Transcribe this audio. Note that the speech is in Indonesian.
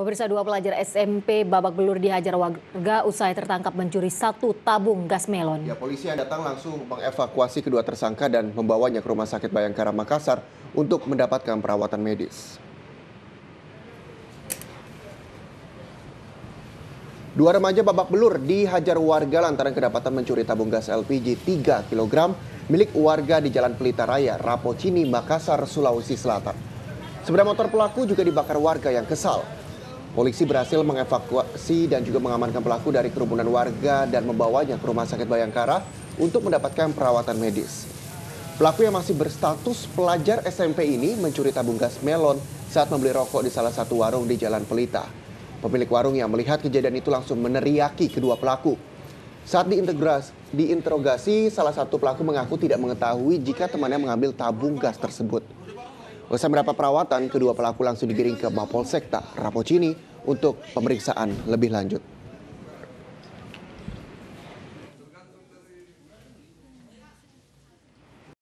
Pemirsa dua pelajar SMP babak belur dihajar warga usai tertangkap mencuri satu tabung gas melon. Ya, polisi yang datang langsung mengevakuasi kedua tersangka dan membawanya ke Rumah Sakit Bayangkara Makassar untuk mendapatkan perawatan medis. Dua remaja babak belur dihajar warga lantaran kedapatan mencuri tabung gas LPG 3 kg milik warga di Jalan Pelita Raya, Rapocini, Makassar, Sulawesi Selatan. Sepeda motor pelaku juga dibakar warga yang kesal. Polisi berhasil mengevakuasi dan juga mengamankan pelaku dari kerumunan warga dan membawanya ke Rumah Sakit Bayangkara untuk mendapatkan perawatan medis. Pelaku yang masih berstatus pelajar SMP ini mencuri tabung gas melon saat membeli rokok di salah satu warung di Jalan Pelita. Pemilik warung yang melihat kejadian itu langsung meneriaki kedua pelaku. Saat diinterogasi, salah satu pelaku mengaku tidak mengetahui jika temannya mengambil tabung gas tersebut. Usai mendapat perawatan, kedua pelaku langsung digiring ke Mapolsekta Rapocini untuk pemeriksaan lebih lanjut.